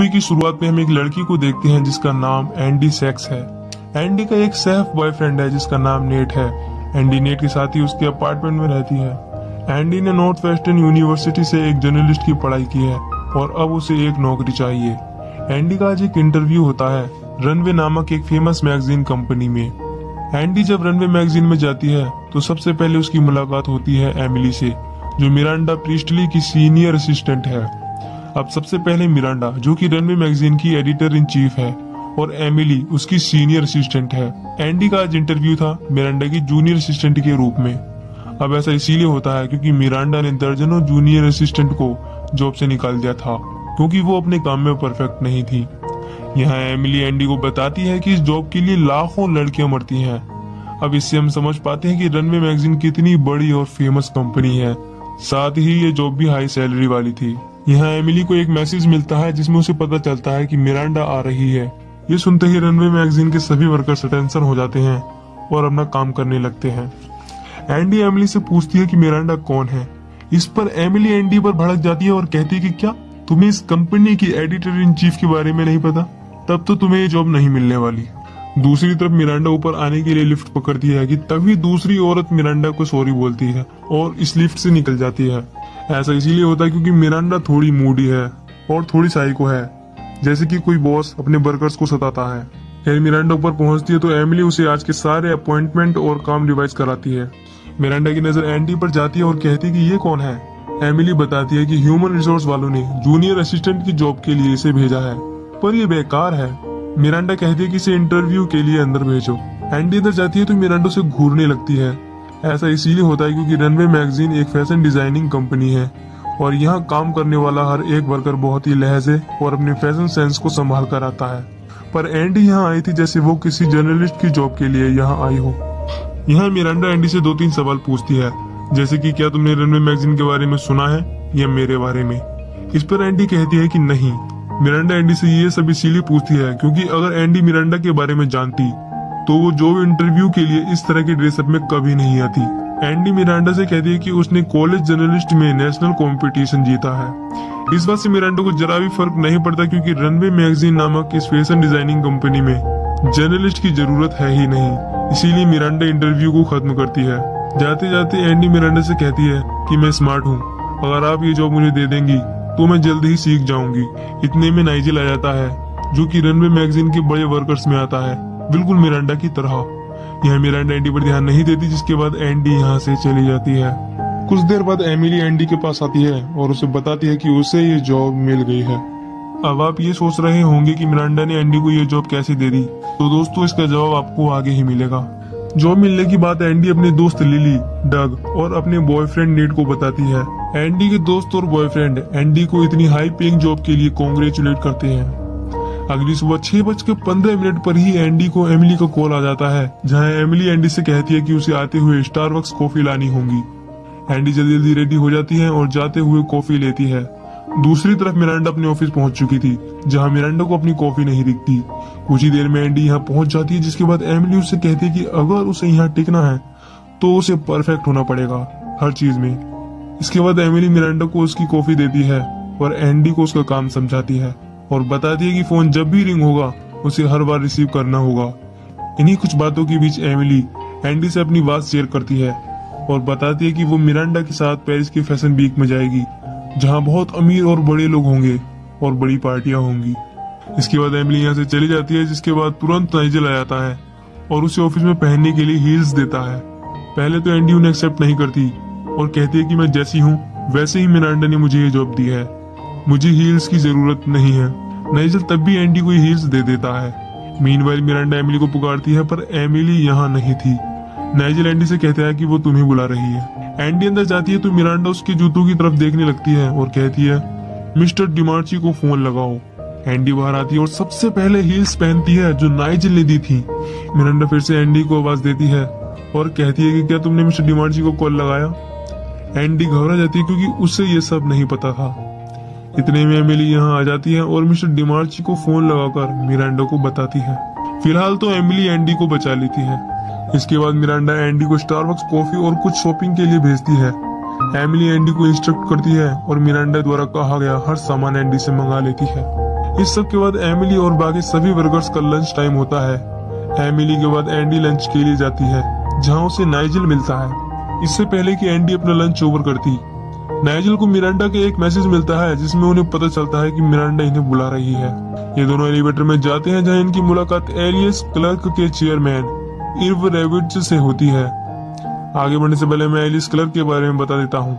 Movie की शुरुआत में हम एक लड़की को देखते हैं जिसका नाम एंडी सेक्स है। एंडी का एक सेफ़ बॉयफ्रेंड है जिसका नाम नेट है। एंडी नेट के साथ ही उसके अपार्टमेंट में रहती है। एंडी ने नॉर्थ वेस्टर्न यूनिवर्सिटी से एक जर्नलिस्ट की पढ़ाई की है और अब उसे एक नौकरी चाहिए। एंडी का आज एक इंटरव्यू होता है रनवे नामक एक फ़ेमस मैगजीन कंपनी में। एंडी जब रनवे मैगजीन में जाती है तो सबसे पहले उसकी मुलाकात होती है एमिली से, जो मिरांडा प्रिस्टली की सीनियर असिस्टेंट है। अब सबसे पहले मिरांडा, जो कि रनवे मैगजीन की एडिटर इन चीफ है, और एमिली उसकी सीनियर असिस्टेंट है। एंडी का आज इंटरव्यू था मिरांडा की जूनियर असिस्टेंट के रूप में। अब ऐसा इसीलिए होता है क्योंकि मिरांडा ने दर्जनों जूनियर असिस्टेंट को जॉब से निकाल दिया था, क्योंकि वो अपने काम में परफेक्ट नहीं थी। यहाँ एमिली एंडी को बताती है कि इस जॉब के लिए लाखों लड़कियाँ मरती हैं। अब इससे हम समझ पाते हैं कि रनवे मैगजीन कितनी बड़ी और फ़ेमस कंपनी है। साथ ही ये जॉब भी हाई सैलरी वाली थी। यहाँ एमिली को एक मैसेज मिलता है जिसमें उसे पता चलता है कि मिरांडा आ रही है। ये सुनते ही रनवे मैगजीन के सभी वर्कर्स टेंशन हो जाते हैं और अपना काम करने लगते हैं। एंडी एमिली से पूछती है कि मिरांडा कौन है? इस पर एमिली एंडी पर भड़क जाती है और कहती है कि क्या तुम्हें इस कंपनी की एडिटर इन चीफ के बारे में नहीं पता? तब तो तुम्हें ये जॉब नहीं मिलने वाली। दूसरी तरफ़ मिरांडा ऊपर आने के लिए लिफ्ट पकड़ती है कि तभी दूसरी औरत मिरांडा को सॉरी बोलती है और इस लिफ्ट से निकल जाती है। ऐसा इसीलिए होता है क्योंकि मिरांडा थोड़ी मूडी है और थोड़ी साइको है, जैसे कि कोई बॉस अपने वर्कर्स को सताता है। फिर मिरांडा ऊपर पहुँचती है तो एमिली उसे आज के सारे अपॉइंटमेंट और काम रिवाइज कराती है। मिरांडा की नज़र एंडी पर जाती है और कहती है कि ये कौन है? एमिली बताती है कि ह्यूमन रिसोर्स वालों ने जूनियर असिस्टेंट की जॉब के लिए इसे भेजा है, पर यह बेकार है। मिरांडा कहती है कि इसे इंटरव्यू के लिए अंदर भेजो। एंडी अंदर जाती है तो मिरांडो से घूरने लगती है। ऐसा इसीलिए होता है क्योंकि रनवे मैगजीन एक फ़ैशन डिज़ाइनिंग कंपनी है और यहाँ काम करने वाला हर एक वर्कर बहुत ही लहजे और अपने फ़ैशन सेंस को संभाल कर आता है। पर एंडी यहाँ आई थी जैसे वो किसी जर्नलिस्ट की जॉब के लिए यहाँ आई हो। यहाँ मिरांडा एंडी से दो तीन सवाल पूछती है, जैसे कि क्या तुमने रनवे मैगजीन के बारे में सुना है या मेरे बारे में? इस पर एंडी कहती है कि नहीं। मिरांडा एंडी से ये सब इसीलिए पूछती है क्योंकि अगर एंडी मिरांडा के बारे में जानती तो वो जो इंटरव्यू के लिए इस तरह के ड्रेसअप में कभी नहीं आती। एंडी मिरांडा से कहती है कि उसने कॉलेज जर्नलिस्ट में नेशनल कंपटीशन जीता है। इस बात से मिरांडा को जरा भी फ़र्क नहीं पड़ता क्योंकि रनवे मैगजीन नामक इस फ़ैशन डिज़ाइनिंग कंपनी में जर्नलिस्ट की ज़रूरत है ही नहीं। इसीलिए मिरांडा इंटरव्यू को खत्म करती है। जाते जाते एंडी मिरांडा से कहती है कि मैं स्मार्ट हूँ। अगर आप ये जॉब मुझे दे देंगी तो मैं जल्द ही सीख जाऊँगी। इतने में नाइजिल आ जाता है, जो कि रनवे मैगजीन के बड़े वर्कर्स में आता है। बिल्कुल मिरांडा की तरह। यह मिरांडा एंडी पर ध्यान नहीं देती, जिसके बाद एंडी यहाँ से चली जाती है। कुछ देर बाद एमिली एंडी के पास आती है और उसे बताती है कि उसे ये जॉब मिल गई है। अब आप ये सोच रहे होंगे कि मिरांडा ने एंडी को ये जॉब कैसे दे दी? तो दोस्तों, इसका जवाब आपको आगे ही मिलेगा। जॉब मिलने की बात एंडी अपने दोस्त लिली, डग और अपने बॉयफ्रेंड नेट को बताती है। एंडी के दोस्त और बॉयफ्रेंड एंडी को इतनी हाई पेइंग जॉब के लिए कॉन्ग्रेचुलेट करते हैं। अगली सुबह छह बज के पंद्रह मिनट पर ही एंडी को एमिली का कॉल आ जाता है, जहाँ एमिली एंडी से कहती है कि उसे आते हुए स्टारबक्स कॉफ़ी लानी होगी। एंडी जल्दी जल्दी रेडी हो जाती है और जाते हुए कॉफ़ी लेती है। दूसरी तरफ़ मिरांडा अपने ऑफ़िस पहुँच चुकी थी, जहाँ मिरांडा को अपनी कॉफ़ी नहीं दिखती। कुछ ही देर में एंडी यहाँ पहुँच जाती है, जिसके बाद एमिली उससे कहती है कि अगर उसे यहाँ टिकना है तो उसे परफेक्ट होना पड़ेगा, हर चीज़ में। इसके बाद एमिली मिरांडा को उसकी कॉफ़ी देती है और एंडी को उसका काम समझाती है। और बताती है कि फ़ोन जब भी रिंग होगा, उसे हर बार रिसीव करना होगा। इन्हीं कुछ बातों के बीच एमिली, एंडी से अपनी बात शेयर करती है और बताती है कि वो मिरांडा के साथ पेरिस की फ़ैशन वीक में जाएगी, जहाँ बहुत अमीर और बड़े लोग होंगे और बड़ी पार्टियाँ होंगी। इसके बाद एमिली यहाँ से चली जाती है, जिसके बाद तुरंत नाइजल आ जाता है और उसे ऑफ़िस में पहनने के लिए हील्स देता है। पहले तो एंडी उन्हें एक्सेप्ट नहीं करती और कहती है कि मैं जैसी हूँ, वैसे ही मिरांडा ने मुझे ये जॉब दी है। मुझे हील्स की ज़रूरत नहीं है। नाइजल तब भी एंडी को हील्स दे देता है। मीन मिरांडा एमिली को पुकारती है, पर एमिली यहाँ नहीं थी। नाइजल एंडी से कहता है कि वो तुम्हें बुला रही है। एंडी अंदर जाती है तो मिरांडा उसके जूतों की तरफ़ देखने लगती है और कहती है, मिस्टर डिमार्ची को फ़ोन लगाओ। एंडी बाहर आती है और सबसे पहले हील्स पहनती है जो नाइजल ने दी थी। मिरांडा फिर से एंडी को आवाज़ देती है और कहती है कि क्या तुमने मिस्टर डिमार्ची को कॉल लगाया? एंडी घबरा जाती है क्योंकि उसे ये सब नहीं पता था। इतने में एमिली यहाँ आ जाती है और मिस्टर डिमार्ची को फ़ोन लगाकर मिरांडा को बताती है। फ़िलहाल तो एमिली एंडी को बचा लेती है। इसके बाद मिरांडा एंडी को स्टारबक्स कॉफ़ी और कुछ शॉपिंग के लिए भेजती है। एमिली एंडी को इंस्ट्रक्ट करती है और मिरांडा द्वारा कहा गया हर सामान एंडी से मंगा लेती है। इस सब के बाद एमिली और बाकी सभी वर्कर्स का लंच टाइम होता है। एमिली के बाद एंडी लंच के लिए जाती है, जहाँ उसे नाइजल मिलता है। इससे पहले कि एंडी अपना लंच ओवर करती। नाइजल को मिरांडा के एक मैसेज मिलता है, जिसमें उन्हें पता चलता है कि मिरांडा इन्हें बुला रही है। ये दोनों एलिवेटर में जाते हैं, जहाँ इनकी मुलाकात एलियस क्लर्क के चेयरमैन इर्व रेविड से होती है। आगे बढ़ने से पहले मैं एलिस क्लर्क के बारे में बता देता हूँ।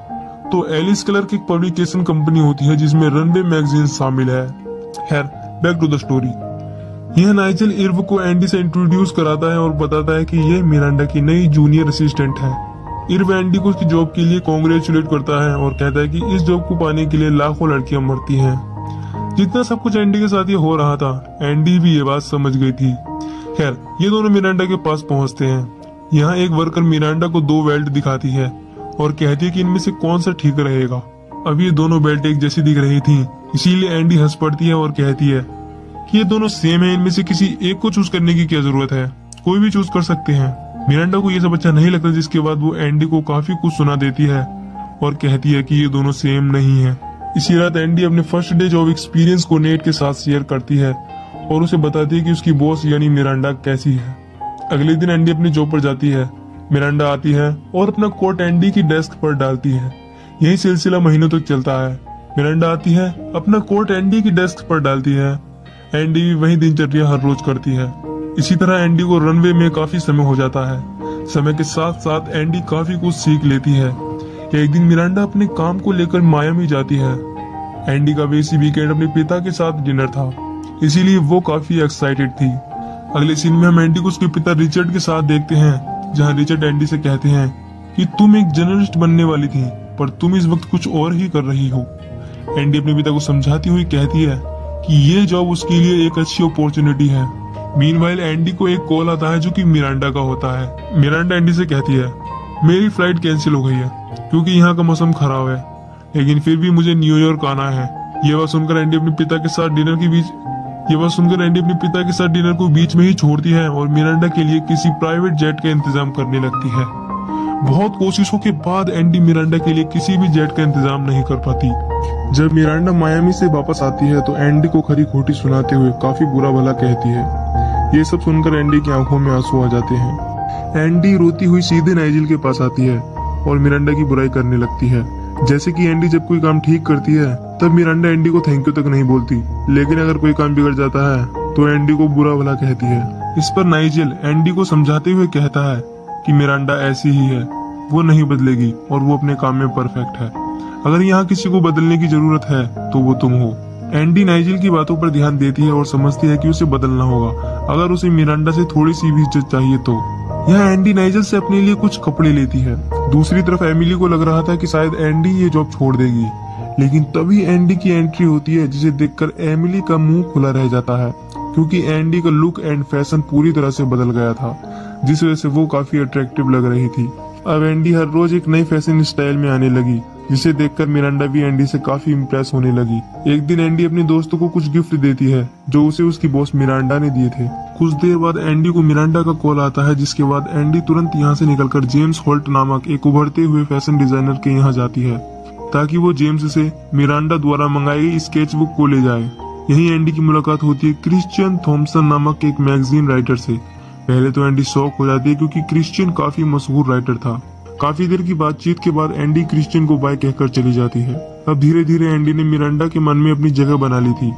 तो एलिस क्लर्क एक पब्लिकेशन कंपनी होती है, जिसमें रनवे मैगजीन शामिल है। Back to the story. यह नाइजल इर्व को एंडी से इंट्रोड्यूस कराता है और बताता है कि यह मिरांडा की नई जूनियर असिस्टेंट है। इर्व एंडी को उसकी जॉब के लिए कॉन्ग्रेचुलेट करता है और कहता है कि इस जॉब को पाने के लिए लाखों लड़कियाँ मरती हैं। जितना सब कुछ एंडी के साथ ये हो रहा था, एंडी भी ये बात समझ गई थी। खैर, ये दोनों मिरांडा के पास पहुँचते हैं। यहाँ एक वर्कर मिरांडा को दो बेल्ट दिखाती है और कहती है कि इनमें से कौन सा ठीक रहेगा। अब ये दोनों बेल्ट एक जैसी दिख रही थी, इसीलिए एंडी हंस पड़ती है और कहती है कि ये दोनों सेम है, इनमें से किसी एक को चूज़ करने की क्या ज़रूरत है? कोई भी चूज़ कर सकते हैं। मिरांडा को ये सब अच्छा नहीं लगता जिसके बाद वो एंडी को काफ़ी कुछ सुना देती है और कहती है कि ये दोनों सेम नहीं है। इसी रात एंडी अपने फ़र्स्ट डे जॉब एक्सपीरियंस को नेट के साथ शेयर करती है और उसे बताती है कि उसकी बॉस यानी मिरांडा कैसी है। अगले दिन एंडी अपनी जॉब पर जाती है। मिरांडा आती है और अपना कोट एंडी की डेस्क पर डालती है। यही सिलसिला महीनों तक तो चलता है। मिरांडा आती है, अपना कोट एंडी की डेस्क पर डालती है। एंडी वही दिनचर्या हर रोज करती है। इसी तरह एंडी को रनवे में काफ़ी समय हो जाता है। समय के साथ साथ एंडी काफ़ी कुछ सीख लेती है। एक दिन मिरांडा अपने काम को लेकर माया मायामी जाती है। एंडी का वैसी वीकेंड अपने पिता के साथ डिनर था। इसीलिए वो काफ़ी एक्साइटेड थी। अगले सीन में हम एंडी को उसके पिता रिचर्ड के साथ देखते हैं, जहाँ रिचर्ड एंडी से कहते हैं कि तुम एक जर्नलिस्ट बनने वाली थी, पर तुम इस वक्त कुछ और ही कर रही हो। एंडी अपने पिता को समझाती हुई कहती है कि ये जॉब उसके लिए एक अच्छी अपॉर्चुनिटी है। मीन एंडी को एक कॉल आता है जो कि मिरांडा का होता है। मिरांडा एंडी से कहती है, मेरी फ़्लाइट कैंसिल हो गई है, क्योंकि यहाँ का मौसम खराब है। लेकिन फिर भी मुझे न्यूयॉर्क आना है। ये बात सुनकर एंडी अपने पिता के साथ डिनर के बीच ये बात सुनकर एंडी अपने पिता के साथ डिनर को बीच में ही छोड़ती है और मिरांडा के लिए किसी प्राइवेट जेट का इंतज़ाम करने लगती है। बहुत कोशिशों के बाद एंडी मिरांडा के लिए किसी भी जेट का इंतज़ाम नहीं कर पाती। जब मिरांडा मायामी से वापस आती है तो एंडी को खरी खोटी सुनाते हुए काफ़ी बुरा भला कहती है। ये सब सुनकर एंडी की आँखों में आँसू आ जाते हैं। एंडी रोती हुई सीधे नाइजिल के पास आती है और मिरांडा की बुराई करने लगती है। जैसे कि एंडी जब कोई काम ठीक करती है, तब मिरांडा एंडी को थैंक यू तक नहीं बोलती। लेकिन अगर कोई काम बिगड़ जाता है तो एंडी को बुरा भला कहती है। इस पर नाइजिल एंडी को समझाते हुए कहता है कि मिरांडा ऐसी ही है। वो नहीं बदलेगी और वो अपने काम में परफेक्ट है। अगर यहाँ किसी को बदलने की ज़रूरत है तो वो तुम हो। एंडी नाइजिल की बातों पर ध्यान देती है और समझती है कि उसे बदलना होगा। अगर उसे मिरांडा से थोड़ी सी भी इज़्ज़त चाहिए तो। यहाँ एंडी नाइजल से अपने लिए कुछ कपड़े लेती है। दूसरी तरफ़ एमिली को लग रहा था कि शायद एंडी ये जॉब छोड़ देगी। लेकिन तभी एंडी की एंट्री होती है, जिसे देखकर एमिली का मुँह खुला रह जाता है, क्योंकि एंडी का लुक एंड फ़ैशन पूरी तरह से बदल गया था, जिस वजह से वो काफ़ी अट्रैक्टिव लग रही थी। अब एंडी हर रोज एक नई फ़ैशन स्टाइल में आने लगी। जिसे देखकर मिरांडा भी एंडी से काफ़ी इम्प्रेस होने लगी। एक दिन एंडी अपने दोस्तों को कुछ गिफ्ट देती है, जो उसे उसकी बॉस मिरांडा ने दिए थे। कुछ देर बाद एंडी को मिरांडा का कॉल आता है, जिसके बाद एंडी तुरंत यहाँ से निकलकर जेम्स होल्ट नामक एक उभरते हुए फ़ैशन डिज़ाइनर के यहाँ जाती है, ताकि वो जेम्स से मिरांडा द्वारा मंगाई गई स्केच बुक को ले जाए। यही एंडी की मुलाकात होती है क्रिश्चियन थॉम्सन नामक एक मैगजीन राइटर से। पहले तो एंडी शौक हो जाती है, क्योंकि क्रिश्चियन काफ़ी मशहूर राइटर था। काफ़ी देर की बातचीत के बाद एंडी क्रिश्चियन को बाय कहकर चली जाती है। अब धीरे धीरे एंडी ने मिरांडा के मन में अपनी जगह बना ली थी।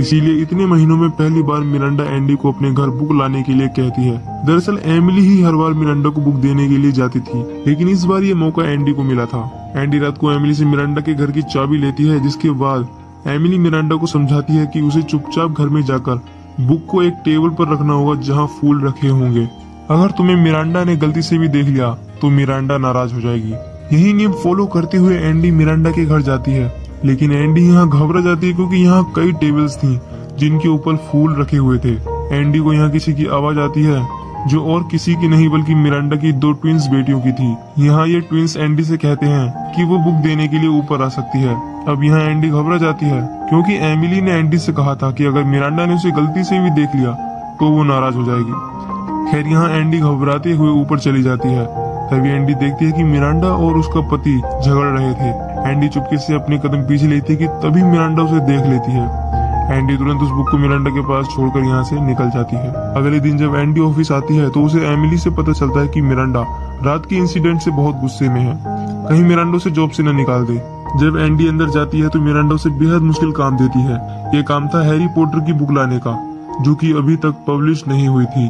इसीलिए इतने महीनों में पहली बार मिरांडा एंडी को अपने घर बुक लाने के लिए कहती है। दरअसल एमिली ही हर बार मिरांडा को बुक देने के लिए जाती थी, लेकिन इस बार ये मौका एंडी को मिला था। एंडी रात को एमिली से मिरांडा के घर की चाबी लेती है, जिसके बाद एमिली मिरांडा को समझाती है कि उसे चुपचाप घर में जाकर बुक को एक टेबल पर रखना होगा जहाँ फूल रखे होंगे। अगर तुम्हें मिरांडा ने गलती से भी देख लिया तो मिरांडा नाराज़ हो जाएगी। यही नियम फॉलो करते हुए एंडी मिरांडा के घर जाती है। लेकिन एंडी यहाँ घबरा जाती है क्योंकि यहाँ कई टेबल्स थी, जिनके ऊपर फूल रखे हुए थे। एंडी को यहाँ किसी की आवाज़ आती है, जो और किसी की नहीं, बल्कि मिरांडा की दो ट्विंस बेटियों की थी। यहाँ ये ट्विंस एंडी से कहते हैं कि वो बुक देने के लिए ऊपर आ सकती है। अब यहाँ एंडी घबरा जाती है, क्योंकि एमिली ने एंडी से कहा था कि अगर मिरांडा ने उसे गलती से भी देख लिया तो वो नाराज़ हो जाएगी। खैर, यहाँ एंडी घबराते हुए ऊपर चली जाती है। तभी एंडी देखती है कि मिरांडा और उसका पति झगड़ रहे थे। एंडी चुपके से अपने कदम पीछे लेती है कि तभी मिरांडा उसे देख लेती है। एंडी तुरंत उस बुक को मिरांडा के पास छोड़कर यहाँ से निकल जाती है। अगले दिन जब एंडी ऑफ़िस आती है तो उसे एमिली से पता चलता है कि मिरांडा रात के इंसिडेंट से बहुत गुस्से में है। कहीं मिरांडो से जॉब से न निकाल दे। जब एंडी अंदर जाती है तो मिरांडा उसे बेहद मुश्किल काम देती है। ये काम था हैरी पॉटर की बुक लाने का, जो कि अभी तक पब्लिश नहीं हुई थी।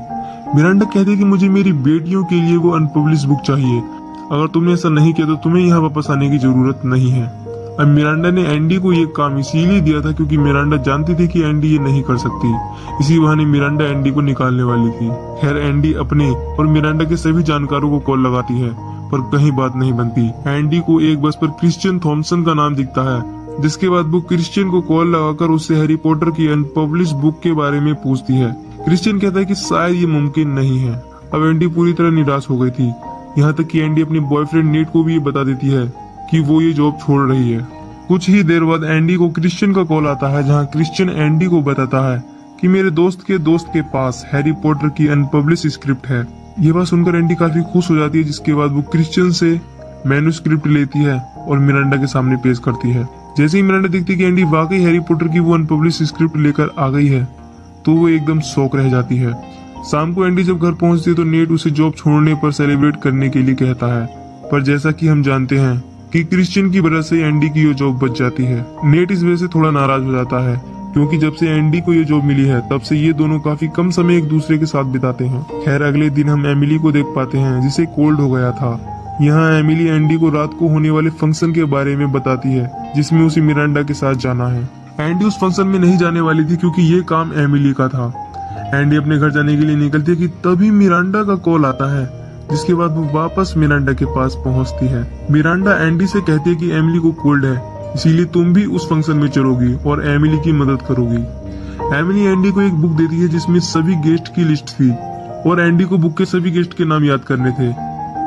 मिरांडा कहती है कि मुझे मेरी बेटियों के लिए वो अनपब्लिश बुक चाहिए। अगर तुमने ऐसा नहीं किया तो तुम्हें यहाँ वापस आने की ज़रूरत नहीं है। अब मिरांडा ने एंडी को ये काम इसीलिए दिया था क्योंकि मिरांडा जानती थी कि एंडी ये नहीं कर सकती। इसी बहाने मिरांडा एंडी को निकालने वाली थी। खैर एंडी अपने और मिरांडा के सभी जानकारों को कॉल लगाती है, पर कहीं बात नहीं बनती। एंडी को एक बस पर क्रिश्चियन थॉमसन का नाम दिखता है, जिसके बाद वो क्रिश्चियन को कॉल लगाकर उससे हैरी पॉटर की अनपब्लिश बुक के बारे में पूछती है। क्रिश्चियन कहता है कि शायद ये मुमकिन नहीं है। अब एंडी पूरी तरह निराश हो गई थी। यहाँ तक कि एंडी अपनी बॉयफ्रेंड नेट को भी ये बता देती है कि वो ये जॉब छोड़ रही है। कुछ ही देर बाद एंडी को क्रिश्चियन का कॉल आता है, जहाँ क्रिश्चियन एंडी को बताता है कि मेरे दोस्त के दोस्त के पास हैरी पॉटर की अनपब्लिश स्क्रिप्ट है। ये बात सुनकर एंडी काफ़ी खुश हो जाती है, जिसके बाद वो क्रिश्चियन से मैन्युस्क्रिप्ट लेती है और मिरांडा के सामने पेश करती है। जैसे ही मिरांडा देखती है कि एंडी वाकई हैरी पॉटर की वो अनपब्लिश स्क्रिप्ट लेकर आ गई है तो वो एकदम शौक रह जाती है। शाम को एंडी जब घर पहुँचती है तो नेट उसे जॉब छोड़ने पर सेलिब्रेट करने के लिए कहता है। पर जैसा कि हम जानते हैं कि क्रिश्चियन की वजह से एंडी की ये जॉब बच जाती है। नेट इस वजह से थोड़ा नाराज़ हो जाता है, क्योंकि जब से एंडी को ये जॉब मिली है, तब से ये दोनों काफ़ी कम समय एक दूसरे के साथ बिताते हैं। खैर, अगले दिन हम एमिली को देख पाते हैं, जिसे कोल्ड हो गया था। यहाँ एमिली एंडी को रात को होने वाले फ़ंक्शन के बारे में बताती है, जिसमें उसे मिरांडा के साथ जाना है। एंडी उस फ़ंक्शन में नहीं जाने वाली थी क्योंकि ये काम एमिली का था। एंडी अपने घर जाने के लिए निकलती है कि तभी मिरांडा का कॉल आता है, जिसके बाद वो वापस मिरांडा के पास पहुँचती है। मिरांडा एंडी से कहती है कि एमिली को कोल्ड है, इसीलिए तुम भी उस फ़ंक्शन में चलोगी और एमिली की मदद करोगी। एमिली एंडी को एक बुक देती है जिसमें सभी गेस्ट की लिस्ट थी, और एंडी को बुक के सभी गेस्ट के नाम याद करने थे,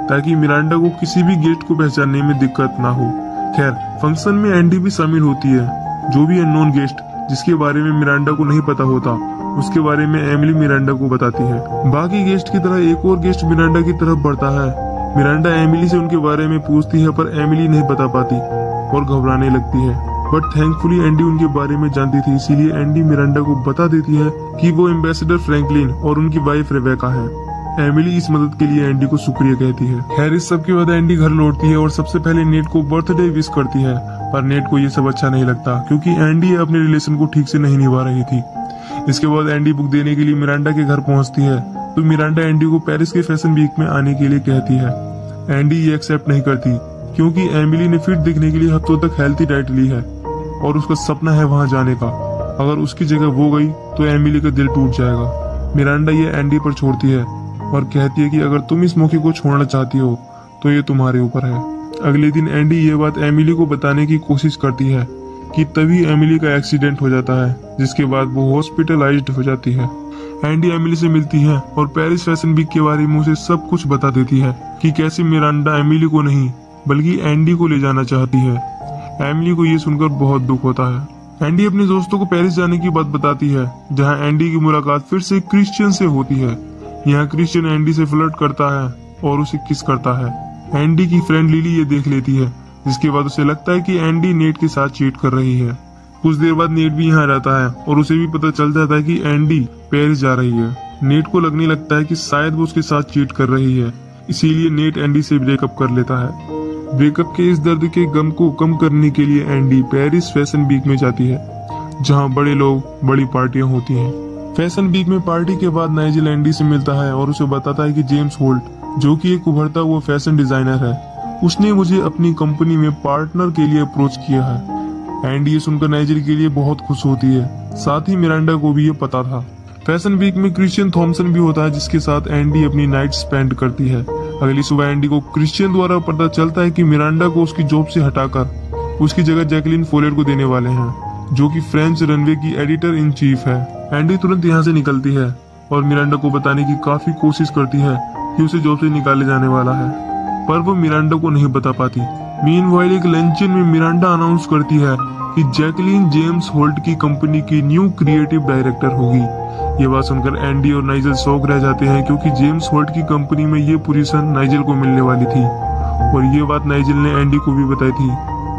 ताकि मिरांडा को किसी भी गेस्ट को पहचानने में दिक्कत ना हो। खैर, फ़ंक्शन में एंडी भी शामिल होती है। जो भी अननोन गेस्ट जिसके बारे में मिरांडा को नहीं पता होता, उसके बारे में एमिली मिरांडा को बताती है। बाकी गेस्ट की तरह एक और गेस्ट मिरांडा की तरफ़ बढ़ता है। मिरांडा एमिली से उनके बारे में पूछती है, पर एमिली नहीं बता पाती और घबराने लगती है। बट थैंकफुली एंडी उनके बारे में जानती थी, इसीलिए एंडी मिरांडा को बता देती है कि वो एम्बेसडर फ्रैंकलिन और उनकी वाइफ रेबेका है। एमिली इस मदद के लिए एंडी को शुक्रिया कहती है। खैर इस सब के बाद एंडी घर लौटती है और सबसे पहले नेट को बर्थडे विश करती है। पर नेट को ये सब अच्छा नहीं लगता, क्योंकि एंडी अपने रिलेशन को ठीक से नहीं निभा रही थी। इसके बाद एंडी बुक देने के लिए मिरांडा के घर पहुँचती है तो मिरांडा एंडी को पेरिस के फ़ैशन वीक में आने के लिए कहती है। एंडी ये एक्सेप्ट नहीं करती, क्योंकि एमिली ने फिट दिखने के लिए हफ्तों तक हेल्थी डाइट ली है, और उसका सपना है वहाँ जाने का। अगर उसकी जगह वो गई तो एमिली का दिल टूट जाएगा। मिरांडा ये एंडी पर छोड़ती है, और कहती है कि अगर तुम इस मौके को छोड़ना चाहती हो तो ये तुम्हारे ऊपर है। अगले दिन एंडी ये बात एमिली को बताने की कोशिश करती है कि तभी एमिली का एक्सीडेंट हो जाता है, जिसके बाद वो हॉस्पिटलाइज्ड हो जाती है। एंडी एमिली से मिलती है और पेरिस फ़ैशन वीक के बारे में उसे सब कुछ बता देती है कि कैसे मिरांडा एमिली को नहीं, बल्कि एंडी को ले जाना चाहती है। एमिली को ये सुनकर बहुत दुख होता है। एंडी अपने दोस्तों को पेरिस जाने की बात बताती है, जहाँ एंडी की मुलाकात फिर से क्रिश्चियन से होती है। यहाँ क्रिश्चियन एंडी से फ्लर्ट करता है और उसे किस करता है। एंडी की फ्रेंड लिली ये देख लेती है। जिसके बाद उसे लगता है कि एंडी नेट के साथ चीट कर रही है। कुछ देर बाद नेट भी यहाँ रहता है और उसे भी पता चल जाता है कि एंडी पेरिस जा रही है। नेट को लगने लगता है कि शायद वो उसके साथ चीट कर रही है। इसीलिए नेट एंडी से ब्रेकअप कर लेता है। ब्रेकअप के इस दर्द के गम को कम करने के लिए एंडी पेरिस फ़ैशन वीक में जाती है, जहाँ बड़े लोग, बड़ी पार्टियाँ होती हैं। फ़ैशन वीक में पार्टी के बाद नाइजिल एंडी से मिलता है और उसे बताता है कि जेम्स होल्ट जो कि एक उभरता हुआ फ़ैशन डिज़ाइनर है। उसने मुझे अपनी कंपनी में पार्टनर के लिए अप्रोच किया है। एंड ये सुनकर नाइजर के लिए बहुत खुश होती है। साथ ही मिरांडा को भी ये पता था। फ़ैशन वीक में क्रिश्चियन थॉमसन भी होता है, जिसके साथ एंडी अपनी नाइट स्पेंड करती है। अगली सुबह एंडी को क्रिश्चियन द्वारा पता चलता है कि मिरांडा को उसकी जॉब से हटाकर उसकी जगह जैकलिन फोलेट को देने वाले हैं, जो कि फ्रेंच रनवे की एडिटर इन चीफ है। एंडी तुरंत यहाँ से निकलती है और मिरांडा को बताने की काफ़ी कोशिश करती है कि उसे जॉब से निकाले जाने वाला है। पर वो मिरांडा को नहीं बता पाती। मीन एक लंचन में मिरांडा अनाउंस करती है कि जैकलीन जेम्स होल्ट की कंपनी की न्यू क्रिएटिव डायरेक्टर होगी। ये बात सुनकर एंडी और नाइजल शौक रह जाते हैं क्योंकि जेम्स होल्ट की कंपनी में ये पोजीशन नाइजल को मिलने वाली थी। और ये बात नाइजल ने एंडी को भी बताई थी।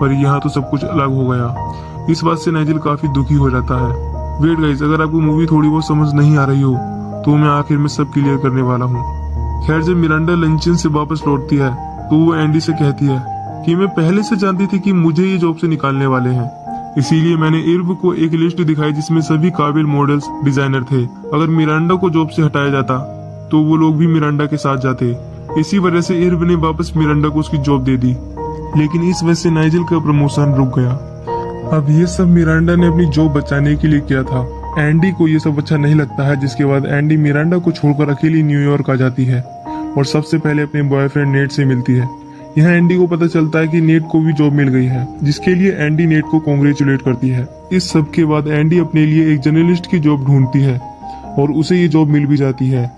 पर यहाँ तो सब कुछ अलग हो गया। इस बात से नाइजल काफ़ी दुखी हो जाता है। वेट गाइस अगर आपको मूवी थोड़ी बहुत समझ नहीं आ रही हो तो मैं आखिर में सब क्लियर करने वाला हूँ। खैर जब मिरांडा लंचन से वापस लौटती है तो वो एंडी से कहती है कि मैं पहले से जानती थी कि मुझे ये जॉब से निकालने वाले हैं। इसीलिए मैंने इर्ब को एक लिस्ट दिखाई जिसमें सभी काबिल मॉडल्स, डिज़ाइनर थे। अगर मिरांडा को जॉब से हटाया जाता तो वो लोग भी मिरांडा के साथ जाते। इसी वजह से इर्ब ने वापस मिरांडा को उसकी जॉब दे दी। लेकिन इस वजह से नाइजल का प्रमोशन रुक गया। अब ये सब मिरांडा ने अपनी जॉब बचाने के लिए किया था। एंडी को ये सब अच्छा नहीं लगता है, जिसके बाद एंडी मिरांडा को छोड़कर अकेली न्यूयॉर्क आ जाती है और सबसे पहले अपने बॉयफ्रेंड नेट से मिलती है। यहाँ एंडी को पता चलता है कि नेट को भी जॉब मिल गई है, जिसके लिए एंडी नेट को कॉन्ग्रेचुलेट करती है। इस सब के बाद एंडी अपने लिए एक जर्नलिस्ट की जॉब ढूंढती है और उसे ये जॉब मिल भी जाती है।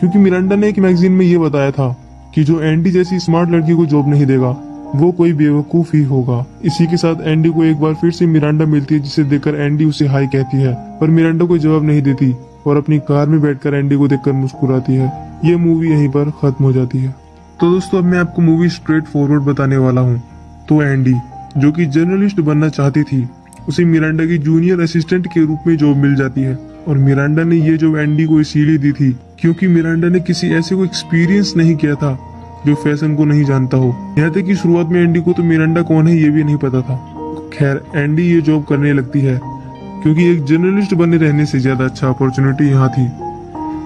क्योंकि मिरांडा ने एक मैगजीन में ये बताया था कि जो एंडी जैसी स्मार्ट लड़की को जॉब नहीं देगा वो कोई बेवकूफ़ ही होगा। इसी के साथ एंडी को एक बार फिर से मिरांडा मिलती है, जिसे देखकर एंडी उसे हाई कहती है, पर मिरांडा कोई जवाब नहीं देती और अपनी कार में बैठकर एंडी को देखकर मुस्कुराती है। ये मूवी यहीं पर खत्म हो जाती है। तो दोस्तों, अब मैं आपको मूवी स्ट्रेट फॉरवर्ड बताने वाला हूँ। तो एंडी जो कि जर्नलिस्ट बनना चाहती थी, उसे मिरांडा की जूनियर असिस्टेंट के रूप में जॉब मिल जाती है। और मिरांडा ने ये जॉब एंडी को इसीलिए दी थी, क्योंकि मिरांडा ने किसी ऐसे को एक्सपीरियंस नहीं किया था जो फ़ैशन को नहीं जानता हो। यहाँ तक कि शुरुआत में एंडी को तो मिरांडा कौन है, ये भी नहीं पता था। खैर एंडी ये जॉब करने लगती है, क्योंकि एक जर्नलिस्ट बने रहने से ज़्यादा अच्छा अपॉर्चुनिटी यहाँ थी।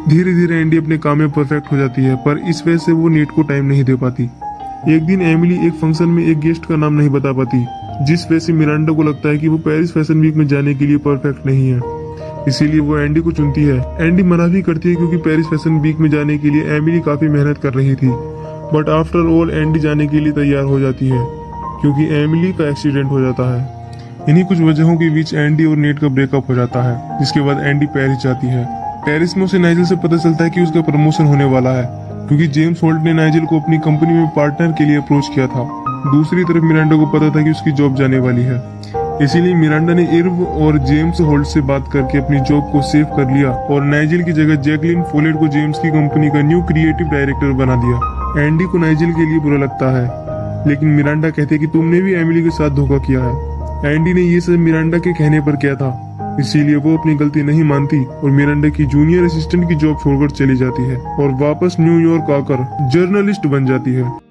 धीरे धीरे एंडी अपने काम में परफेक्ट हो जाती है, पर इस वजह से वो नेट को टाइम नहीं दे पाती। एक दिन एमिली एक फ़ंक्शन में एक गेस्ट का नाम नहीं बता पाती, जिस वजह से मिरांडा को लगता है कि वो पेरिस फ़ैशन वीक में जाने के लिए परफेक्ट नहीं है। इसीलिए वो एंडी को चुनती है। एंडी मना भी करती है क्योंकि पेरिस फ़ैशन वीक में जाने के लिए एमिली काफ़ी मेहनत कर रही थी। बट आफ्टर ऑल एंडी जाने के लिए तैयार हो जाती है, क्योंकि एमिली का एक्सीडेंट हो जाता है। इन्हीं कुछ वजहों के बीच एंडी और नेट का ब्रेकअप हो जाता है, जिसके बाद एंडी पेरिस जाती है। पेरिस में उसे नाइजल से पता चलता है कि उसका प्रमोशन होने वाला है, क्योंकि जेम्स होल्ट ने नाइजल को अपनी कंपनी में पार्टनर के लिए अप्रोच किया था। दूसरी तरफ़ मिरांडा को पता था कि उसकी जॉब जाने वाली है। इसीलिए मिरांडा ने इर्व और जेम्स होल्ट से बात करके अपनी जॉब को सेव कर लिया और नाइजल की जगह जैकलिन फोलेट को जेम्स की कंपनी का न्यू क्रिएटिव डायरेक्टर बना दिया। एंडी को नाइजिल के लिए बुरा लगता है। लेकिन मिरांडा कहते कि तुमने भी एमिली के साथ धोखा किया है। एंडी ने ये सब मिरांडा के कहने पर किया था। इसीलिए वो अपनी गलती नहीं मानती और मिरांडा की जूनियर असिस्टेंट की जॉब छोड़कर चली जाती है और वापस न्यूयॉर्क आकर जर्नलिस्ट बन जाती है।